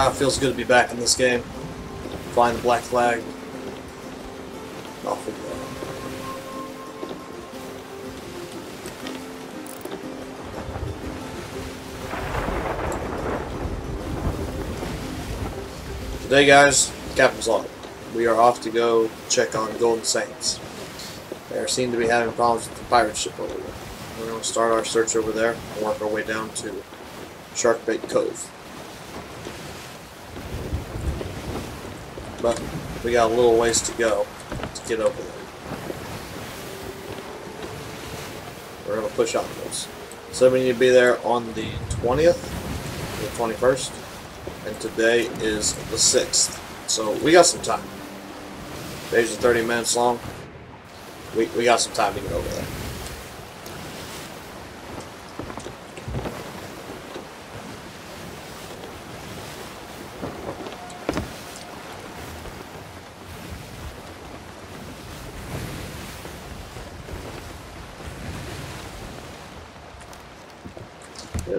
Ah, feels good to be back in this game. Flying the black flag. Off we go. Today, guys, Captain's Log. We are off to go check on Golden Sands. They seen to be having problems with the pirate ship over there. We're going to start our search over there and work our way down to Shark Sharkbait Cove. But we got a little ways to go to get over there. We're going to push on this. So we need to be there on the 20th, the 21st, and today is the 6th. So we got some time. Days are 30 minutes long. We, we got some time to get over there.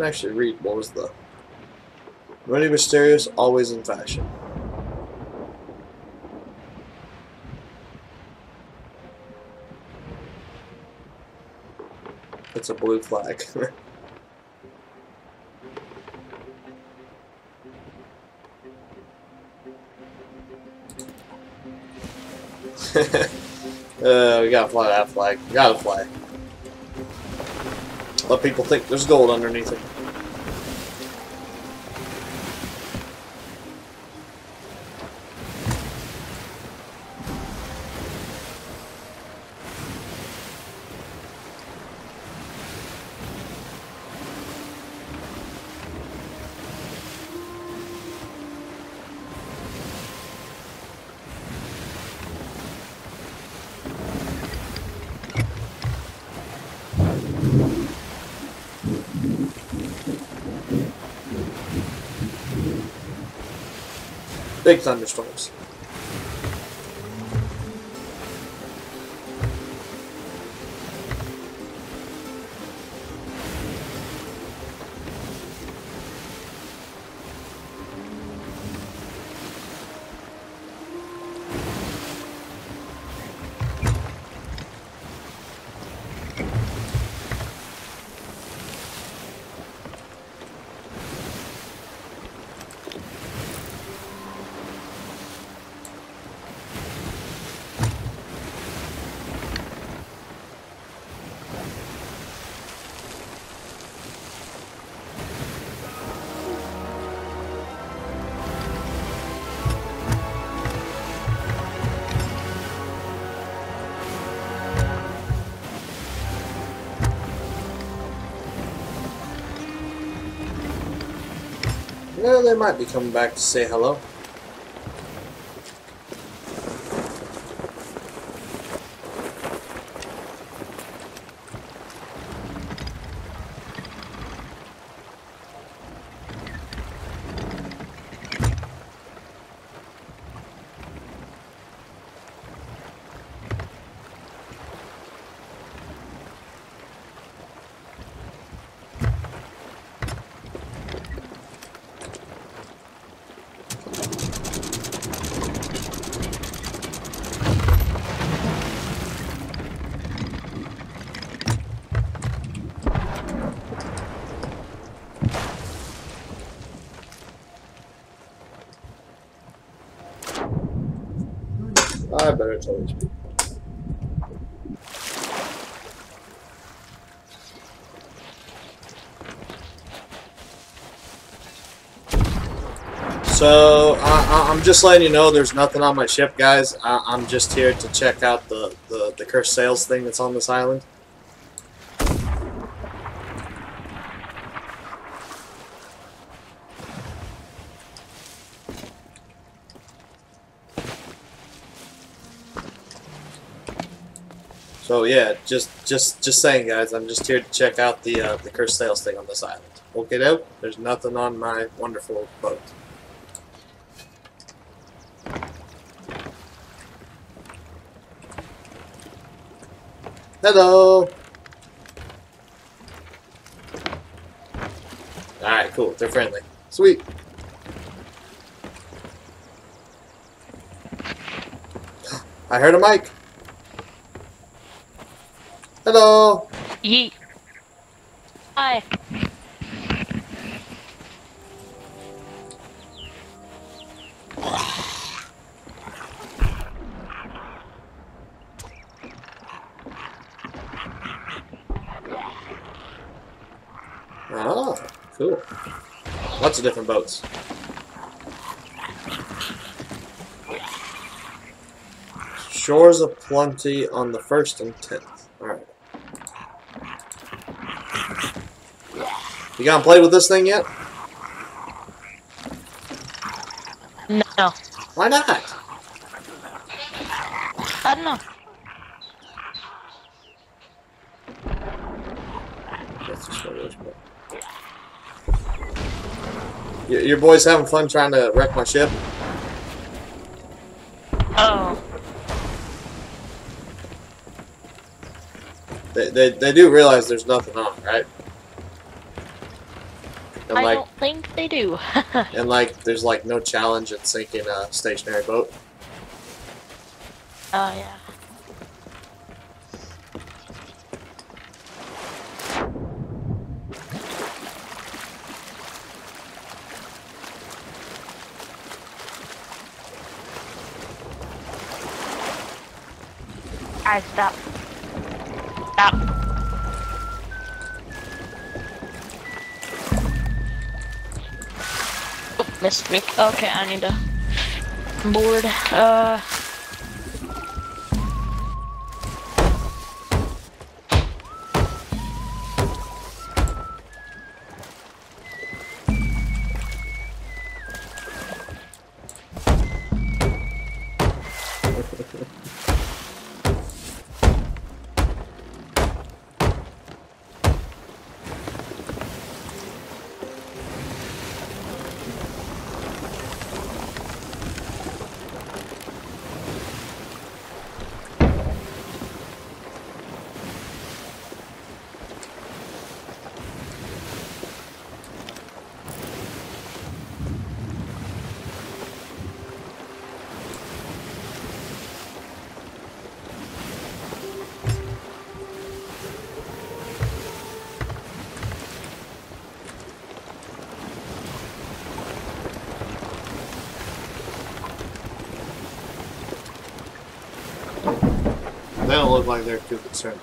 Actually read what was the Really mysterious, always in fashion. It's a blue flag. uh, we gotta fly that flag. We gotta fly. Let people think there's gold underneath it. Big thunderstorms. Yeah, they might be coming back to say hello. Better tell these people. So I, I'm just letting you know there's nothing on my ship, guys. I, I'm just here to check out the, the, the cursed sails thing that's on this island. Yeah, just just just saying, guys. I'm just here to check out the uh, the cursed sails thing on this island. We'll get out. There's nothing on my wonderful boat. Hello. Alright, cool. They're friendly. Sweet. I heard a mic. Hello. Yeet. Hi. Oh, cool. Lots of different boats. Shores of plenty on the 1st and 10th. You gonna play with this thing yet? No. Why not? I don't know. That's just what it is, but- Y- Your boys having fun trying to wreck my ship? Oh. They, they, they do realize there's nothing on, right? I like, don't think they do. and like, there's like no challenge in sinking a stationary boat. Oh, yeah. I stop. Stop. Missed me. Okay, I need a board. Uh. Don't look like they're too concerned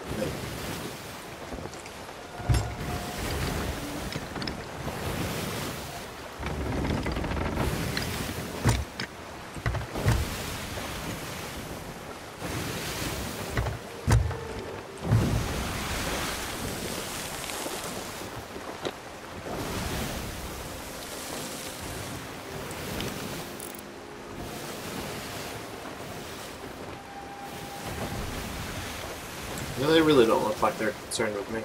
me. They really don't look like they're concerned with me.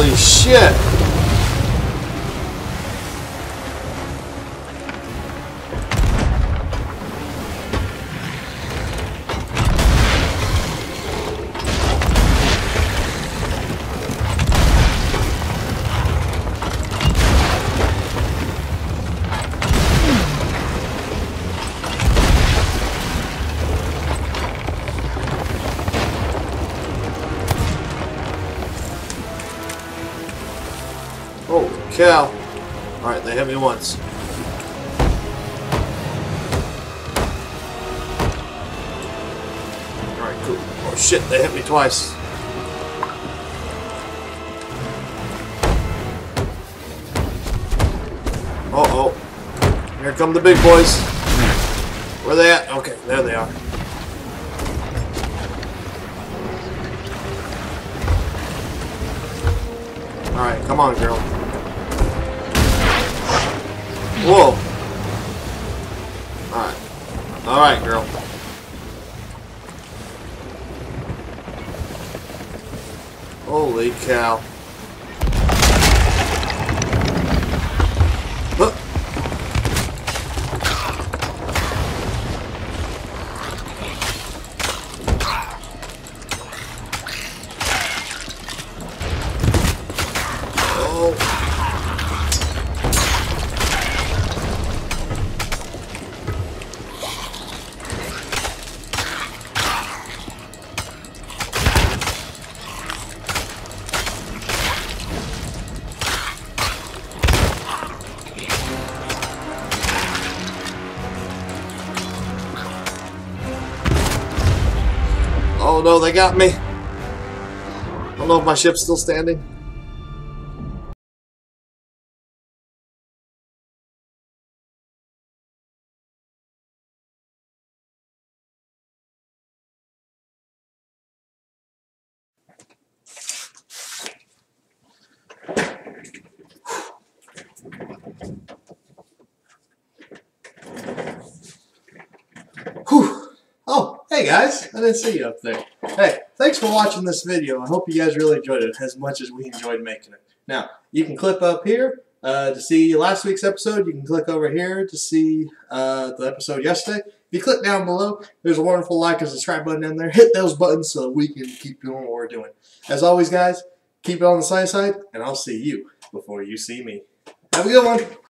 Holy shit! Cow. Alright, they hit me once. Alright, cool. Oh shit, they hit me twice. Uh oh. Here come the big boys. Where they at? Okay, there they are. Alright, come on, girl. Whoa. Alright. Alright, girl. Holy cow. Oh no, they got me. I don't know if my ship's still standing. Whew. Oh, hey guys, I didn't see you up there. Hey, thanks for watching this video. I hope you guys really enjoyed it as much as we enjoyed making it. Now, you can click up here uh, to see last week's episode. You can click over here to see uh, the episode yesterday. If you click down below, there's a wonderful like and subscribe button in there. Hit those buttons so we can keep doing what we're doing. As always, guys, keep it on the side side, and I'll see you before you see me. Have a good one.